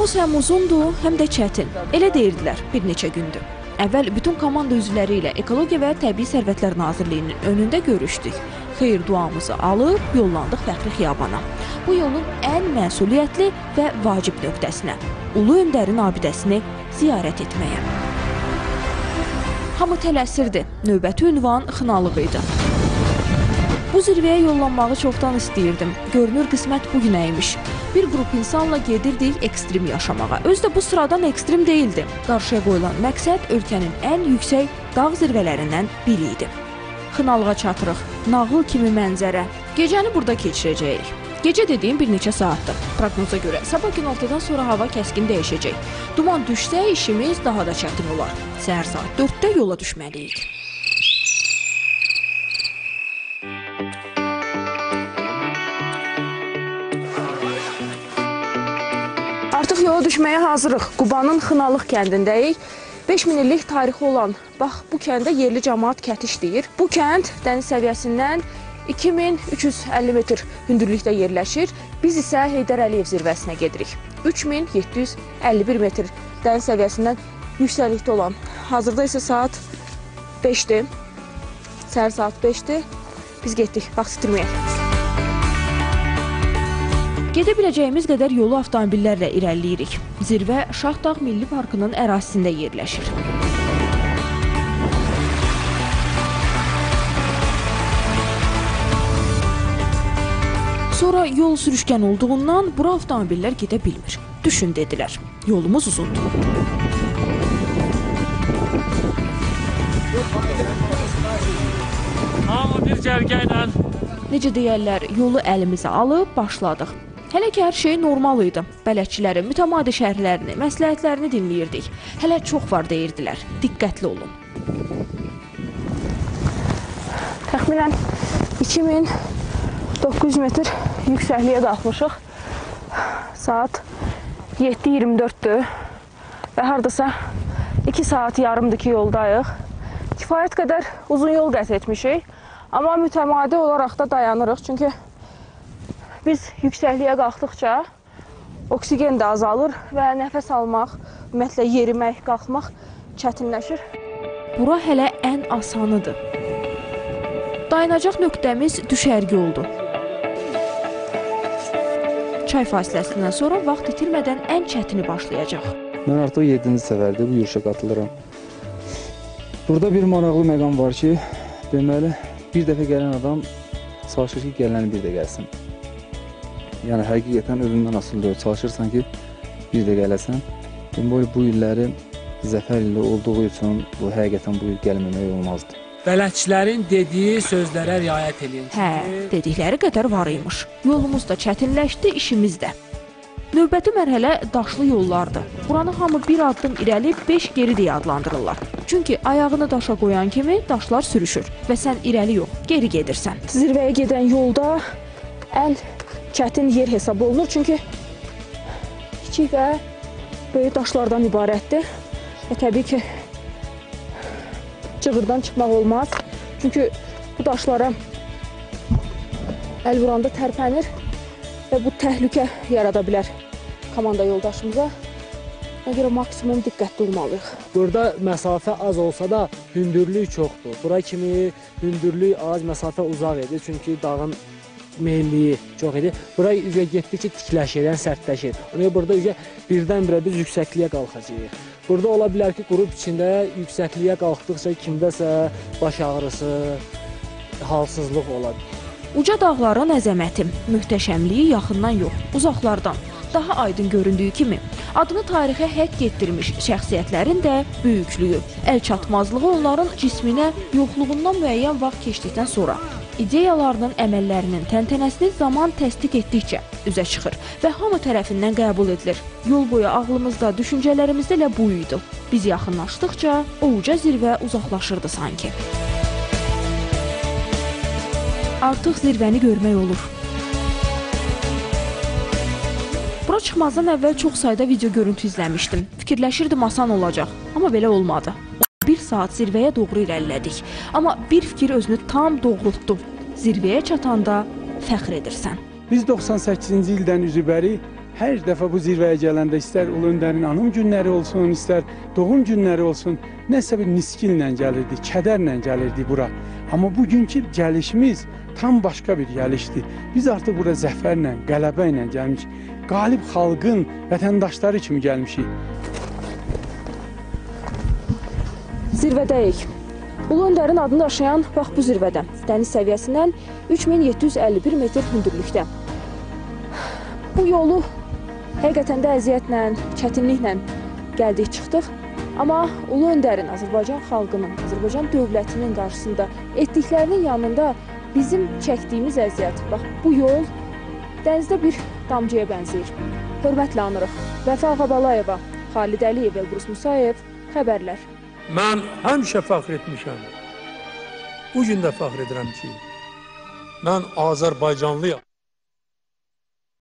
Yolumuz həm uzundur, həm də çətin. Elə deyirdilər bir neçə gündür. Əvvəl bütün komanda üzvləri ilə Ekologiya və Təbii Sərvətlər Nazirliyinin önündə görüşdük. Xeyir duamızı alıb yollandıq Fəxri Xiyabana. Bu yolun ən məsuliyyətli və vacib nöqtəsinə, Ulu Öndərin abidəsini ziyarət etməyə. Hamı tələsirdi. Növbəti ünvan Xınalıq idi. Bu zirvəyə yollanmağı çoxdan istəyirdim. Görünür qismət bu günə imiş. Bir qrup insanla gedirdik ekstrem yaşamağa. Özü də bu sıradan ekstrem değildi. Qarşıya qoyulan məqsəd ölkənin ən yüksək dağ zirvələrindən biri idi. Xınalığa çatırıq. Nağıl kimi mənzərə. Gecəni burada keçirəcəyik. Gecə dediyim bir neçə saatdır. Proqnoza görə sabah günortadan sonra hava kəskin dəyişəcək. Duman düşsə işimiz daha da çətin olar. Səhər saat 4-də yola düşməliyik. Artıq yola düşməyə hazırıq. Qubanın Xınalıq kəndindəyik. 5000 illik tarixi olan, bax bu kəndə yerli cəmaət kətiş deyir. Bu kənd dəniz səviyyəsindən 2350 metr hündürlükdə yerləşir. Biz isə Heydər Əliyev zirvəsinə gedirik. 3751 metr dəniz səviyyəsindən yüksəklikdə olan. Hazırda isə saat 5-dir. Səhər saat 5-dir. Biz getdik vaxt itirməyə. Gedə biləcəyimiz qədər yolu avtomobillərlə irəliləyirik. Zirvə Şahdağ Milli Parkının ərazisində yerləşir. Sonra yol sürüşkən olduğundan bura avtomobillər gedə bilmir. Düşün dedilər. Yolumuz uzundur. Hamı bir cərgə ilə Necə deyərlər, yolu əlimizə alıb başladıq. Hələ ki hər şey normal idi. Bələdçilərin mütəmadi şərhlərini, məsləhətlərini dinləyirdik. Hələ çox var deyirdilər. Diqqətli olun. Təxminən 2900 metr yüksəkliyə qalxmışıq. Saat 7:24-dür və hardasa 2 saat yarımdır ki, yoldayıq. Kifayət qədər uzun yol qət etmişik, amma mütəmadi olaraq da dayanırıq, çünki biz yüksəkliyə qalxdıqca oksigen də azalır və nəfəs almaq, ümumiyyətlə yerimək, qalxmaq çətinləşir. Bura hələ ən asanıdır. Dayanacaq nöqtəmiz düşərgə oldu. Çay fasiləsindən sonra vaxt itirmədən ən çətini başlayacaq. Mən artıq 7-ci səfərdir bu yürüşə qatılıram. Burada bir maraqlı məqam var ki, deməli, bir dəfə gələn adam çalışır ki, gələni bir də gəlsin. Yəni həqiqətən özündən asılı deyil. Çalışırsan ki, bir də gələsən. Deməli bu illəri zəfər ilə olduğu üçün bu həqiqətən bu il gəlməmək olmazdı. bələdçilərin dediyi sözlərə riayət edin. Hə, dedikləri qədər var imiş. Yolumuz da çətinləşdi, işimiz də. Növbəti mərhələ daşlı yollardır. Buranı hamı bir addım irəli, 5 geri deyə adlandırırlar. Çünki ayağını daşa qoyan kimi daşlar sürüşür və sən irəli yox, geri gedirsən. Zirvəyə gedən yolda ən çətin yer hesab olunur, çünki kiçik və böyük daşlardan ibarətdir. Və təbii ki, cığırdan çıxmaq olmaz. Çünki bu daşlara əl vuranda tərpənir və bu təhlükə yarada bilər komanda yoldaşımıza. Ona görə maksimum diqqətli olmalıyıq. Burada məsafə az olsa da hündürlük çoxdur. Bura kimi hündürlük az, məsafə uzaq idi, çünki dağın meyilliyi çox idi. Bura üzə getdikcə tikləşir, yəni sərtləşir. Ona görə burada üzə birdən-birə biz yüksəkliyə qalxacağıq. Burada ola bilər ki, qrup içində yüksəkliyə qalxdıqca kimdəsə baş ağrısı, halsızlıq ola bilər. Uca dağların əzəməti, möhtəşəmliyi yaxından yox, uzaqlardan daha aydın göründüyü kimi adını tarixə həkk etdirmiş şəxsiyyətlərin də böyüklüyü, əl çatmazlığı onların cisminə yoxluğundan müəyyən vaxt keçdikdən sonra ideyalarının, əməllərinin təntənəsini zaman təsdiq etdikcə üzə çıxır və hamı tərəfindən qəbul edilir. Yol boyu ağlımızda, düşüncələrimizdə elə bu idi. Biz yaxınlaşdıqca o uca zirvə uzaqlaşırdı sanki. Artıq zirvəni görmək olur. Bura çıxmazdan əvvəl çox sayda video görüntü izləmişdim. Fikirləşirdim asan olacaq, amma belə olmadı. Saat zirvəyə doğru irəlilədik. Amma bir fikir özünü tam doğrultdu. Zirvəyə çatanda fəxr edirsən. Biz 98-ci ildən üzü bəri Hər dəfə bu zirvəyə gələndə istər Ulu Öndərin anım günləri olsun, istər doğum günləri olsun, nəsə bir niskillə gəlirdi, kədərlə gəlirdi bura. Amma bugünkü gəlişimiz tam başqa bir gəlişdir. Biz artıq bura zəfərlə, qələbə ilə gəlmişik. Qalib xalqın vətəndaşları kimi gəlmişik. Zirvədəyik. Ulu Öndərin adını daşıyan bax bu zirvədə. Dəniz səviyyəsindən 3751 metr hündürlükdə. Bu yolu həqiqətən də əziyyətlə, çətinliklə gəldik, çıxdıq. Amma Ulu Öndərin Azərbaycan xalqının, Azərbaycan dövlətinin qarşısında etdiklərinin yanında bizim çəkdiyimiz əziyyət, bax bu yol dənizdə bir damcıya bənzəyir. Hörmətlə anırıq. Vəfa Ağabalayeva, Xalid Əliyev, Elbrus Musayev, xəbərlər. Mən həmişə fəxr etmişəm. Bu gün də fəxr edirəm ki, mən Azərbaycanlıyam.